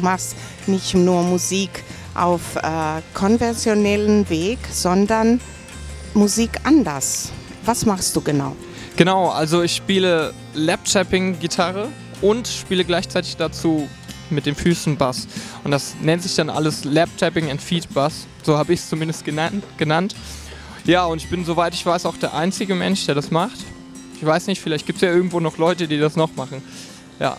du machst nicht nur Musik auf äh, konventionellen Weg, sondern Musik anders. Was machst du genau? Genau, also ich spiele Lap-Tapping-Gitarre und spiele gleichzeitig dazu mit den Füßen Bass. Und das nennt sich dann alles Lap-Tapping and Feed Bass. So habe ich es zumindest genannt, genannt. Ja, und ich bin, soweit ich weiß, auch der einzige Mensch, der das macht. Ich weiß nicht, vielleicht gibt es ja irgendwo noch Leute, die das noch machen. Ja.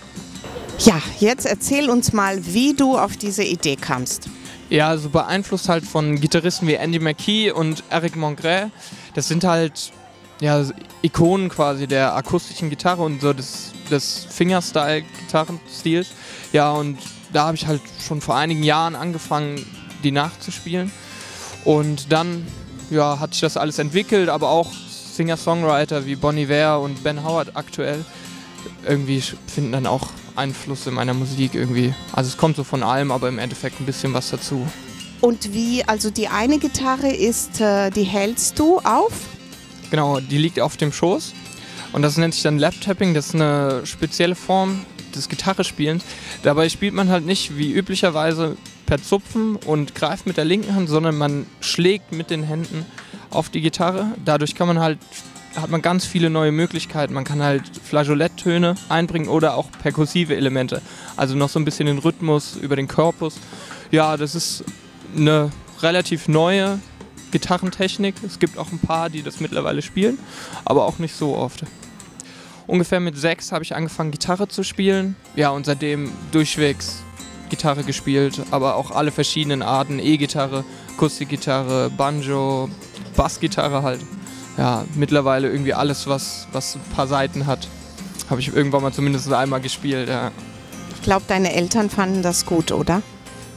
Ja, jetzt erzähl uns mal, wie du auf diese Idee kamst. Ja, also beeinflusst halt von Gitarristen wie Andy McKee und Eric Mongret. Das sind halt ja, Ikonen quasi der akustischen Gitarre und so des, des Fingerstyle-Gitarrenstils. Ja, und da habe ich halt schon vor einigen Jahren angefangen, die nachzuspielen. Und dann ja, hat sich das alles entwickelt, aber auch Singer-Songwriter wie Bonnie Ware und Ben Howard aktuell irgendwie finden dann auch Einfluss in meiner Musik irgendwie. Also es kommt so von allem, aber im Endeffekt ein bisschen was dazu. Und wie, also die eine Gitarre ist, äh, die hältst du auf? Genau, die liegt auf dem Schoß. Und das nennt sich dann Lap-Tapping. Das ist eine spezielle Form des Gitarrespielens. Dabei spielt man halt nicht wie üblicherweise per Zupfen und greift mit der linken Hand, sondern man schlägt mit den Händen auf die Gitarre. Dadurch kann man halt hat man ganz viele neue Möglichkeiten. Man kann halt Flageoletttöne einbringen oder auch perkussive Elemente. Also noch so ein bisschen den Rhythmus über den Korpus. Ja, das ist eine relativ neue Gitarrentechnik. Es gibt auch ein paar, die das mittlerweile spielen, aber auch nicht so oft. Ungefähr mit sechs habe ich angefangen, Gitarre zu spielen. Ja, und seitdem durchwegs Gitarre gespielt, aber auch alle verschiedenen Arten: E-Gitarre, Akustikgitarre, Banjo, Bassgitarre halt. Ja, mittlerweile irgendwie alles, was, was ein paar Seiten hat, habe ich irgendwann mal zumindest einmal gespielt. Ja. Ich glaube, deine Eltern fanden das gut, oder?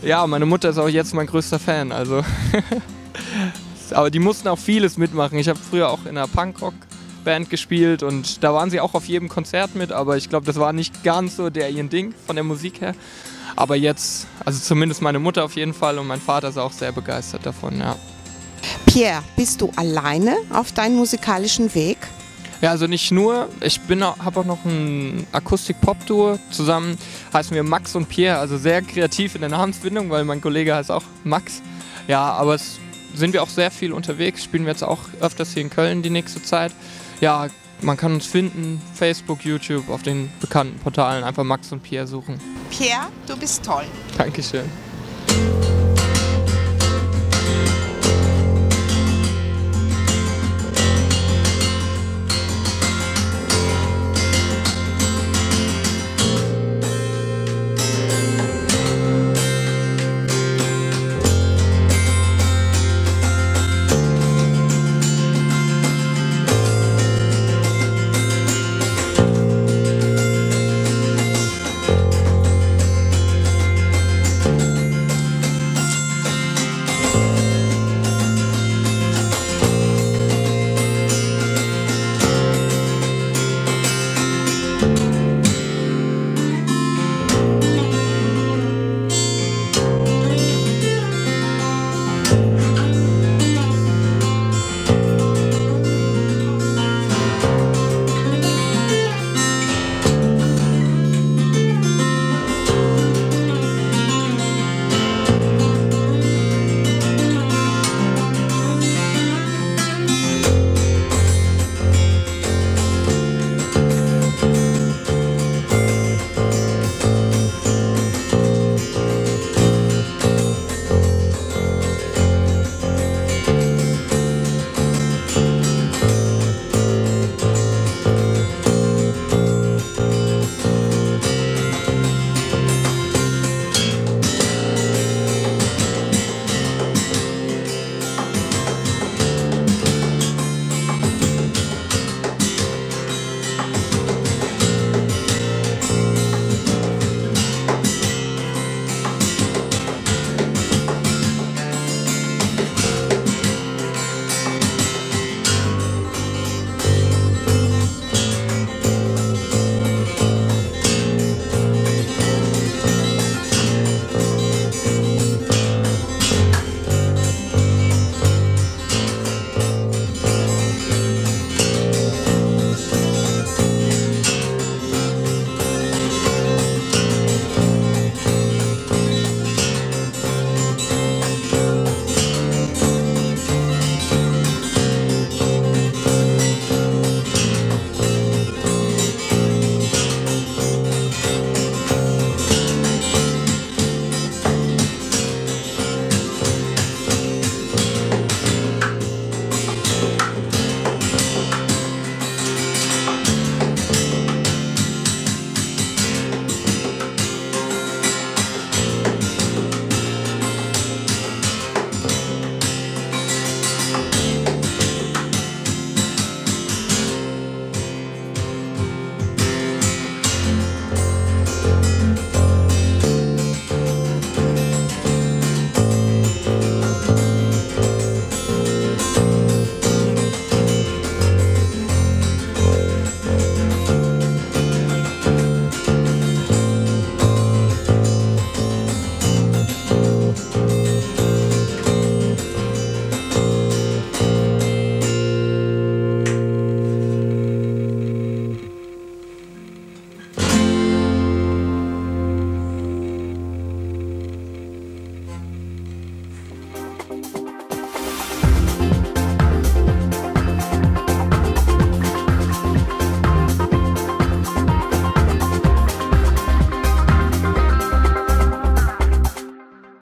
Ja, meine Mutter ist auch jetzt mein größter Fan. Also Aber die mussten auch vieles mitmachen. Ich habe früher auch in einer Punkrock-Band gespielt und da waren sie auch auf jedem Konzert mit, aber ich glaube, das war nicht ganz so der ihr Ding von der Musik her. Aber jetzt, also zumindest meine Mutter auf jeden Fall und mein Vater ist auch sehr begeistert davon, ja. Pierre, bist du alleine auf deinem musikalischen Weg? Ja, also nicht nur. Ich habe auch noch ein Akustik-Pop-Duo zusammen. Heißen wir Max und Pierre, also sehr kreativ in der Namensbindung, weil mein Kollege heißt auch Max. Ja, aber es sind wir auch sehr viel unterwegs, spielen wir jetzt auch öfters hier in Köln die nächste Zeit. Ja, man kann uns finden, Facebook, YouTube, auf den bekannten Portalen einfach Max und Pierre suchen. Pierre, du bist toll. Dankeschön.